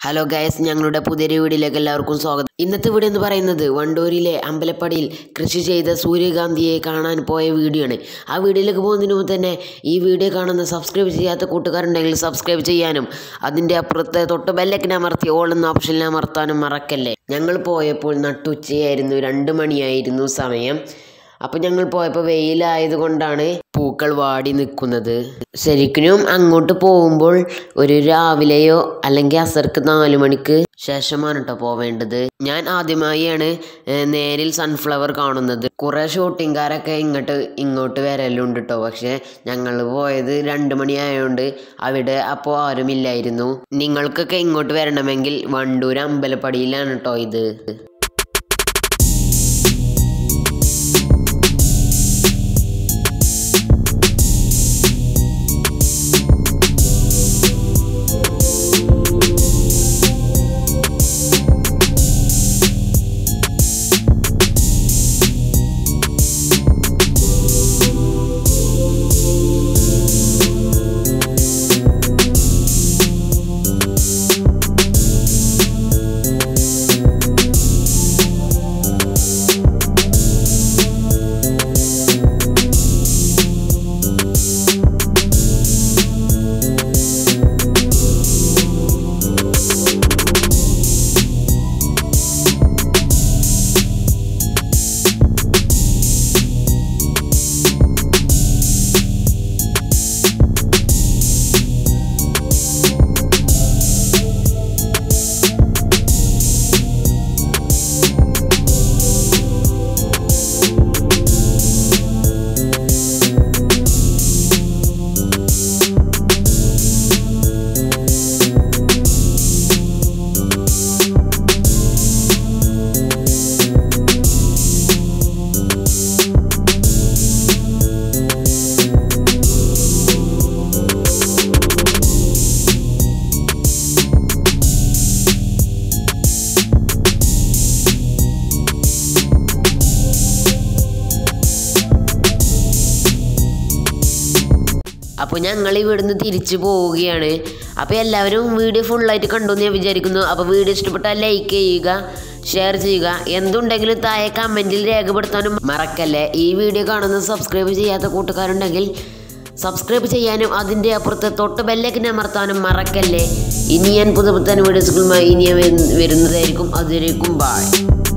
Hello guys ഞങ്ങളുടെ പുതിയ വീഡിയോയിലേക്ക് എല്ലാവർക്കും സ്വാഗതം. ഇന്നത്തെ വീഡിയോ എന്ന് പറയുന്നത് വണ്ടൂരിലെ അമ്പലപ്പടിയിൽ കൃഷി ചെയ്ത സൂര്യകാന്തിയെ കാണാൻ പോയ വീഡിയോ ആണ്. ആ വീഡിയോയിലേക്ക് പോകുന്നതിന് മുമ്പ് തന്നെ ഈ വീഡിയോ കാണുന്ന സബ്സ്ക്രൈബ് ചെയ്യാത്ത കൂട്ടുകാരുണ്ടെങ്കിൽ സബ്സ്ക്രൈബ് ചെയ്യാനും അതിന്റെ അപ്പുറത്തെ തൊട്ട് ബെല്ലക്കിനെ അമർത്തി ഓൾ എന്ന ഓപ്ഷനിൽ അമർത്താനും മറക്കല്ലേ? ഞങ്ങൾ പോയപ്പോൾ നട്ടുച്ചയായിരുന്നു. രണ്ട് മണിയായിരുന്നു സമയം. അപ്പം ഞങ്ങൾ പോയപ്പോൾ വെയിലായതുകൊണ്ടാണ് പൂക്കൾ വാടി നിൽക്കുന്നത്. ശരിക്കും അങ്ങോട്ട് പോകുമ്പോൾ ഒരു രാവിലെയോ അല്ലെങ്കിൽ അസർക്ക് നാല് മണിക്ക് ശേഷമാണ് കേട്ടോ പോവേണ്ടത്. ഞാൻ ആദ്യമായാണ് നേരിൽ സൺഫ്ലവർ കാണുന്നത്. കുറേ ഷൂട്ടിംഗുകാരൊക്കെ ഇങ്ങോട്ട് ഇങ്ങോട്ട് വരലുണ്ട് കേട്ടോ പക്ഷേ ഞങ്ങൾ പോയത് രണ്ട് മണിയായതുകൊണ്ട് അവിടെ അപ്പോൾ ആരുമില്ലായിരുന്നു. നിങ്ങൾക്കൊക്കെ ഇങ്ങോട്ട് വരണമെങ്കിൽ വണ്ടൂർ അമ്പലപ്പടിയിലാണ് കേട്ടോ ഇത്. അപ്പോൾ ഞങ്ങൾ ഇവിടുന്ന് തിരിച്ചു പോവുകയാണ്. അപ്പോൾ എല്ലാവരും വീഡിയോ ഫുള്ളായിട്ട് കണ്ടു എന്ന് ഞാൻ വിചാരിക്കുന്നു. അപ്പോൾ വീഡിയോ ഇഷ്ടപ്പെട്ടാൽ ലൈക്ക് ചെയ്യുക ഷെയർ ചെയ്യുക. എന്തുണ്ടെങ്കിലും താഴെ കമന്റിൽ രേഖപ്പെടുത്താനും മറക്കല്ലേ? ഈ വീഡിയോ കാണുന്ന സബ്സ്ക്രൈബ് ചെയ്യാത്ത കൂട്ടുകാരുണ്ടെങ്കിൽ സബ്സ്ക്രൈബ് ചെയ്യാനും അതിന്റെ അപ്പുറത്ത് തൊട്ട് ബെല്ലക്കിനെ അമർത്താനും മറക്കല്ലേ? ഇനി ഞാൻ പുതുപുത്തൻ വീഡിയോസുകളുമായി ഇനി വരുന്നതായിരിക്കും. അതിലേക്കും ബായ്